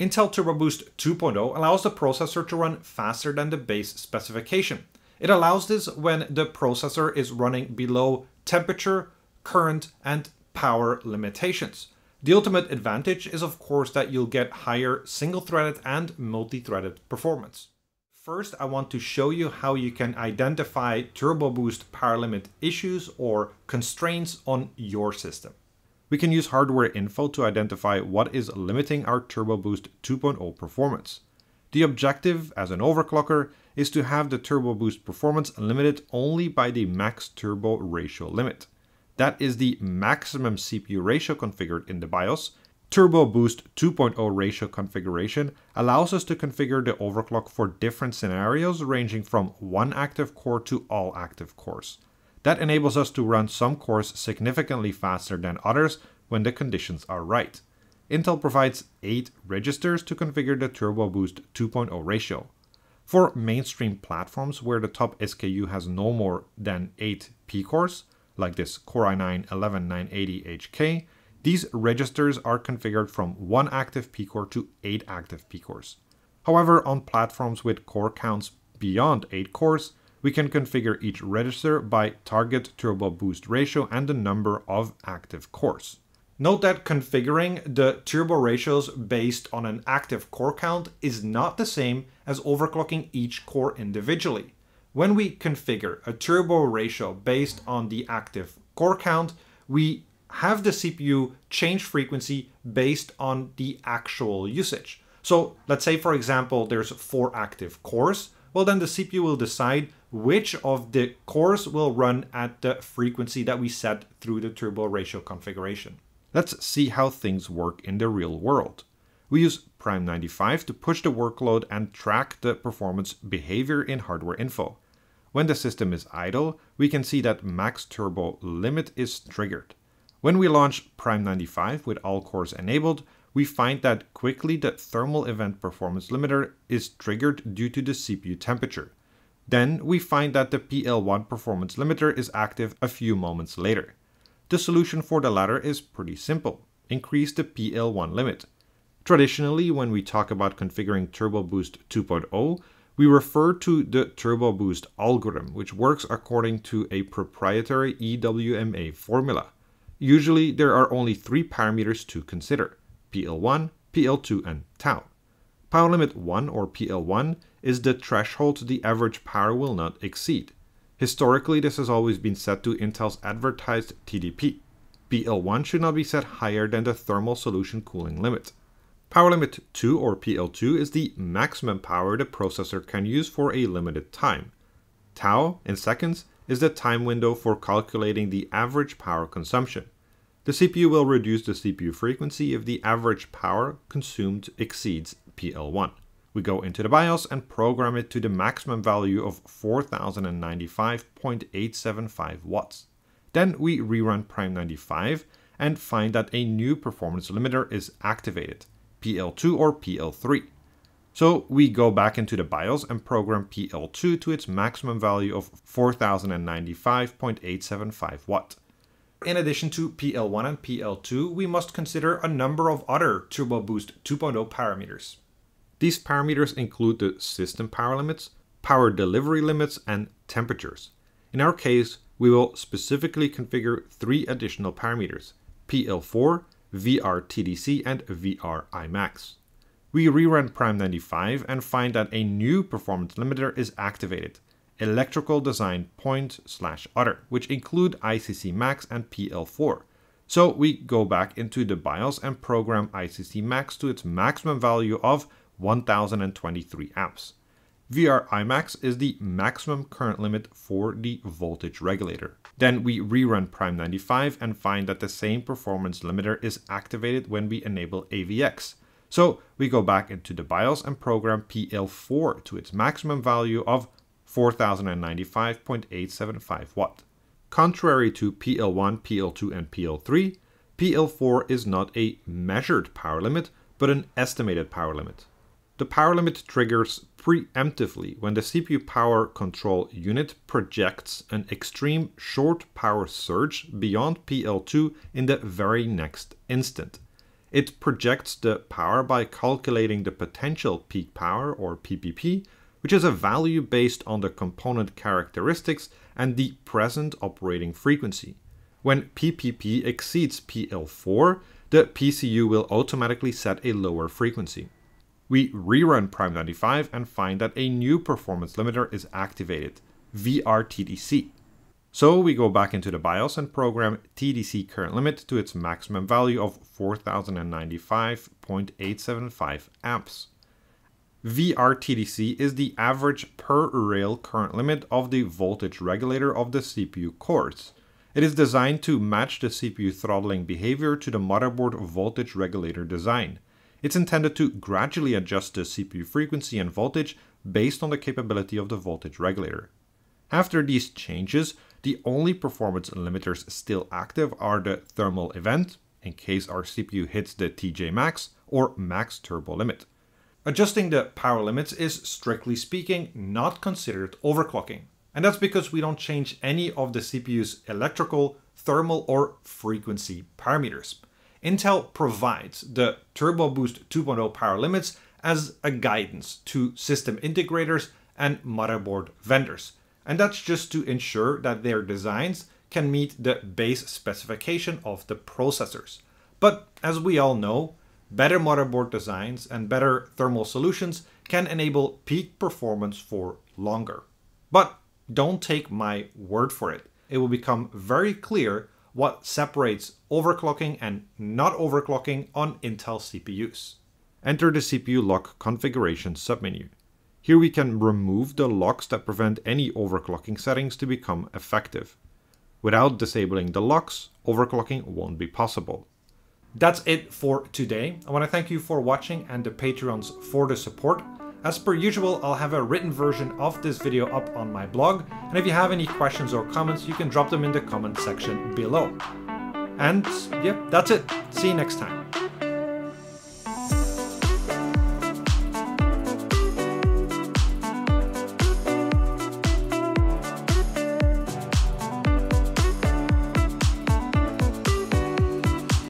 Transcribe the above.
Intel Turbo Boost 2.0 allows the processor to run faster than the base specification. It allows this when the processor is running below temperature, current, and power limitations. The ultimate advantage is of course that you'll get higher single-threaded and multi-threaded performance. First, I want to show you how you can identify Turbo Boost power limit issues or constraints on your system. We can use hardware info to identify what is limiting our Turbo Boost 2.0 performance. The objective as an overclocker is to have the turbo boost performance limited only by the max turbo ratio limit. That is the maximum CPU ratio configured in the BIOS. Turbo Boost 2.0 ratio configuration allows us to configure the overclock for different scenarios ranging from one active core to all active cores. That enables us to run some cores significantly faster than others when the conditions are right. Intel provides 8 registers to configure the Turbo Boost 2.0 ratio. For mainstream platforms where the top SKU has no more than 8 P-cores, like this Core i9-11980HK, these registers are configured from 1 active P-core to 8 active P-cores. However, on platforms with core counts beyond 8 cores, we can configure each register by target turbo boost ratio and the number of active cores. Note that configuring the turbo ratios based on an active core count is not the same as overclocking each core individually. When we configure a turbo ratio based on the active core count, we have the CPU change frequency based on the actual usage. So let's say, for example, there's four active cores. Well, then the CPU will decide which of the cores will run at the frequency that we set through the turbo ratio configuration. Let's see how things work in the real world. We use Prime95 to push the workload and track the performance behavior in hardware info. When the system is idle, we can see that max turbo limit is triggered. When we launch Prime95 with all cores enabled, we find that quickly the thermal event performance limiter is triggered due to the CPU temperature. Then we find that the PL1 performance limiter is active a few moments later. The solution for the latter is pretty simple. Increase the PL1 limit. Traditionally, when we talk about configuring Turbo Boost 2.0, we refer to the Turbo Boost algorithm, which works according to a proprietary EWMA formula. Usually, there are only three parameters to consider PL1, PL2, and tau. Power limit 1 or PL1 is the threshold the average power will not exceed. Historically, this has always been set to Intel's advertised TDP. PL1 should not be set higher than the thermal solution cooling limit. Power limit 2 or PL2 is the maximum power the processor can use for a limited time. Tau, in seconds, is the time window for calculating the average power consumption. The CPU will reduce the CPU frequency if the average power consumed exceeds PL1. We go into the BIOS and program it to the maximum value of 4095.875 watts. Then we rerun Prime95 and find that a new performance limiter is activated, PL2 or PL3. So we go back into the BIOS and program PL2 to its maximum value of 4095.875 watt. In addition to PL1 and PL2, we must consider a number of other Turbo Boost 2.0 parameters. These parameters include the system power limits, power delivery limits, and temperatures. In our case, we will specifically configure three additional parameters, PL4, VRTDC, and VRIMAX. We rerun Prime95 and find that a new performance limiter is activated, electrical design point slash other, which include ICC Max and PL4. So we go back into the BIOS and program ICC Max to its maximum value of 1023 amps. VRIMAX is the maximum current limit for the voltage regulator. Then we rerun Prime95 and find that the same performance limiter is activated when we enable AVX. So we go back into the BIOS and program PL4 to its maximum value of 4095.875 watt. Contrary to PL1, PL2, and PL3, PL4 is not a measured power limit, but an estimated power limit. The power limit triggers preemptively when the CPU power control unit projects an extreme short power surge beyond PL2 in the very next instant. It projects the power by calculating the potential peak power, or PPP, which is a value based on the component characteristics and the present operating frequency. When PPP exceeds PL4, the PCU will automatically set a lower frequency. We rerun Prime95 and find that a new performance limiter is activated, VRTDC. So we go back into the BIOS and program TDC current limit to its maximum value of 4095.875 amps. VRTDC is the average per rail current limit of the voltage regulator of the CPU cores. It is designed to match the CPU throttling behavior to the motherboard voltage regulator design. It's intended to gradually adjust the CPU frequency and voltage based on the capability of the voltage regulator. After these changes, the only performance limiters still active are the thermal event, in case our CPU hits the TJ max, or max turbo limit. Adjusting the power limits is, strictly speaking, not considered overclocking. And that's because we don't change any of the CPU's electrical, thermal, or frequency parameters. Intel provides the Turbo Boost 2.0 power limits as a guidance to system integrators and motherboard vendors. And that's just to ensure that their designs can meet the base specification of the processors. But as we all know, better motherboard designs and better thermal solutions can enable peak performance for longer. But don't take my word for it. It will become very clear what separates overclocking and not overclocking on Intel CPUs. Enter the CPU lock configuration submenu. Here we can remove the locks that prevent any overclocking settings to become effective. Without disabling the locks, overclocking won't be possible. That's it for today. I want to thank you for watching and the Patreons for the support. As per usual, I'll have a written version of this video up on my blog, and if you have any questions or comments, you can drop them in the comment section below. And yeah, that's it. See you next time.